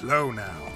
Slow now.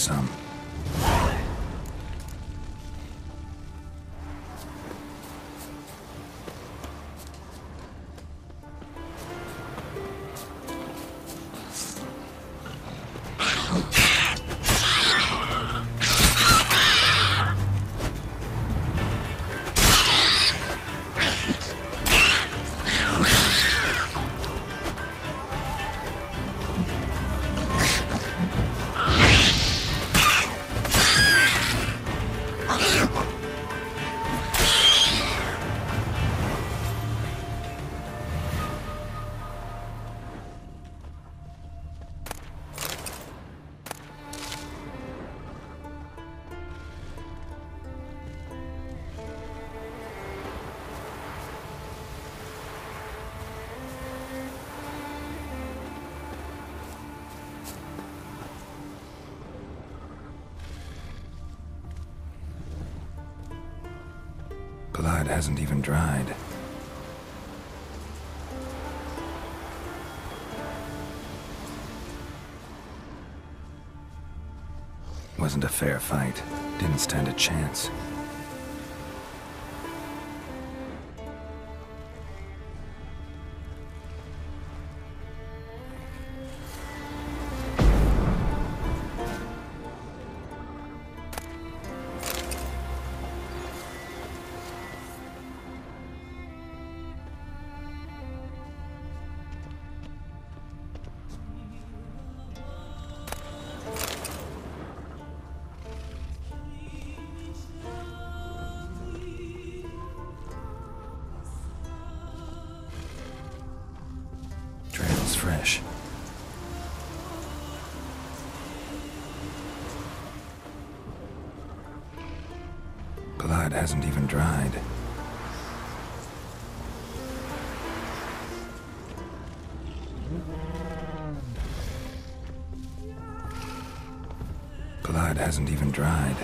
Some. Blood hasn't even dried. Wasn't a fair fight. Didn't stand a chance. Blood hasn't even dried. Blood hasn't even dried.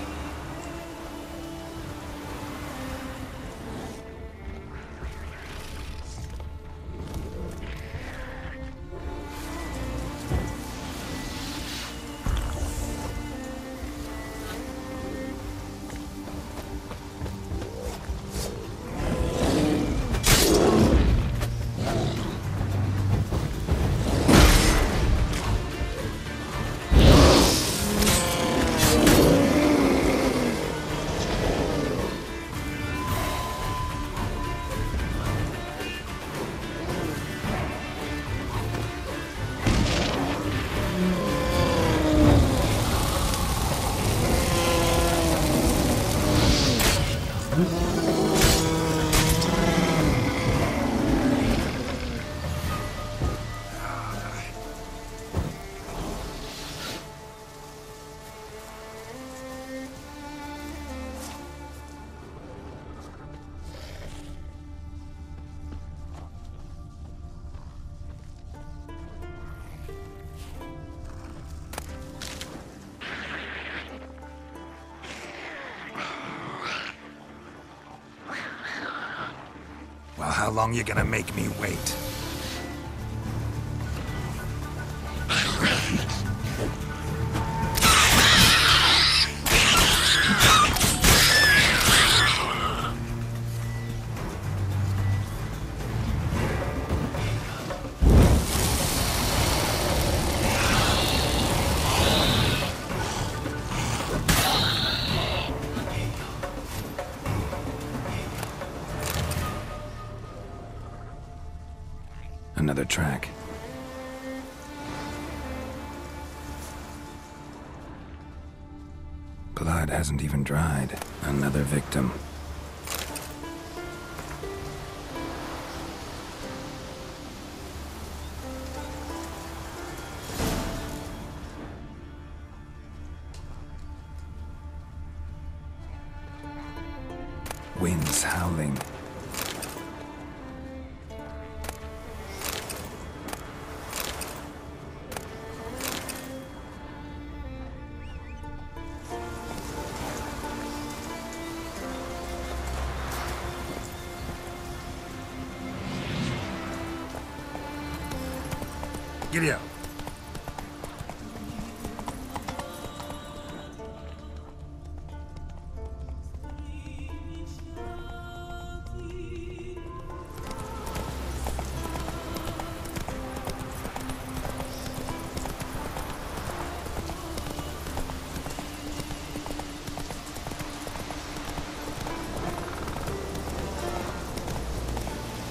How long you gonna make me wait? another track. Blood hasn't even dried. Another victim. Winds howling. Giddy.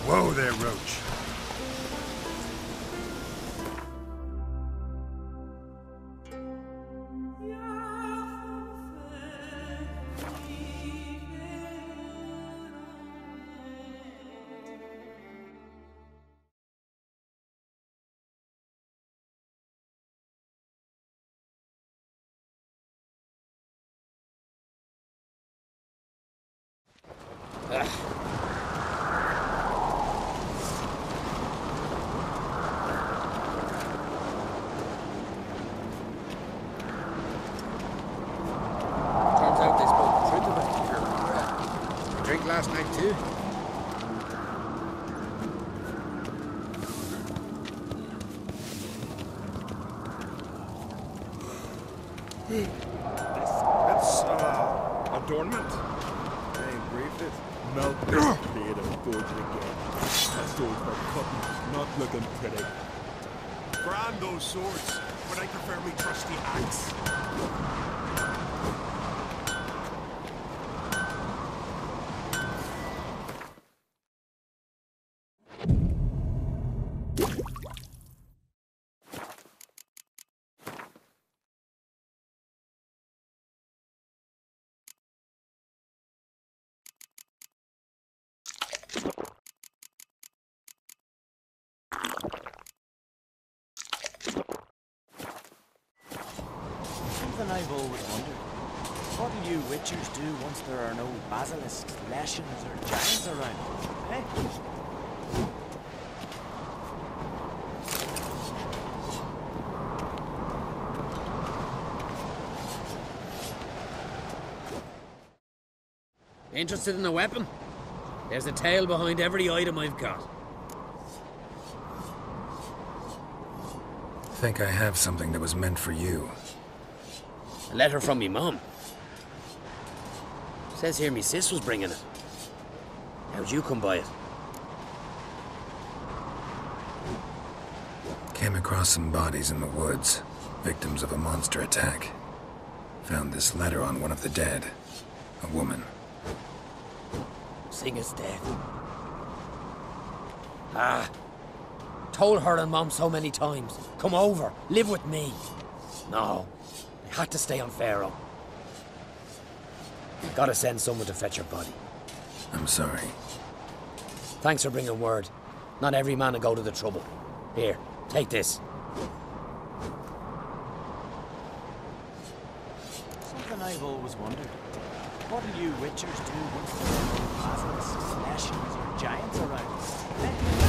Whoa there, Roach. It's uh, adornment. I ain't briefed it. Melt this blade and forge it again. That sword's for cutting, not looking pretty. Grand those swords, but I prefer me trusty axe. Something I've always wondered. What do you witchers do once there are no basilisks, leshens, or giants around? Eh? Interested in a weapon? There's a tale behind every item I've got. Think I have something that was meant for you. A letter from me mum. Says here me sis was bringing it. How'd you come by it? Came across some bodies in the woods, victims of a monster attack. Found this letter on one of the dead. A woman. Singer's dead. Ah. Told her and Mom so many times. Come over, live with me. No. I had to stay on Pharaoh. Gotta send someone to fetch her body. I'm sorry. Thanks for bringing word. Not every man will go to the trouble. Here, take this. Something I've always wondered. What do you witchers do once there are no basilisks, leshens, or giants around?